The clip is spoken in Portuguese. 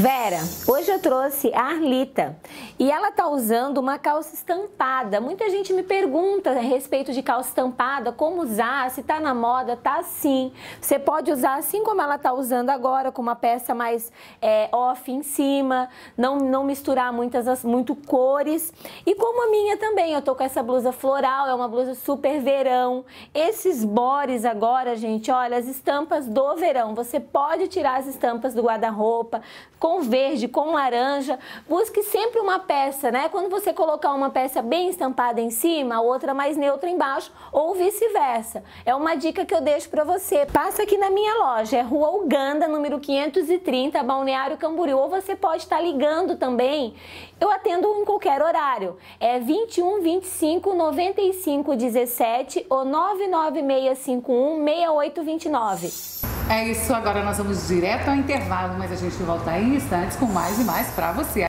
Vera, hoje eu trouxe a Arlita e ela tá usando uma calça estampada. Muita gente me pergunta a respeito de calça estampada, como usar, se tá na moda, tá assim. Você pode usar assim como ela tá usando agora, com uma peça mais é, off em cima, não, não misturar muitas, muito cores. E como a minha também, eu tô com essa blusa floral, é uma blusa super verão. Esses bores agora, gente, olha, as estampas do verão. Você pode tirar as estampas do guarda-roupa, com verde, com laranja. Busque sempre uma peça, né? Quando você colocar uma peça bem estampada em cima, a outra mais neutra embaixo, ou vice-versa. É uma dica que eu deixo para você. Passa aqui na minha loja, é Rua Uganda, número 530, Balneário Camboriú. Ou você pode estar ligando também. Eu atendo em qualquer horário. É 21 25 95 17 ou 99651 6829. É isso, agora nós vamos direto ao intervalo, mas a gente volta em instantes com mais e mais para você.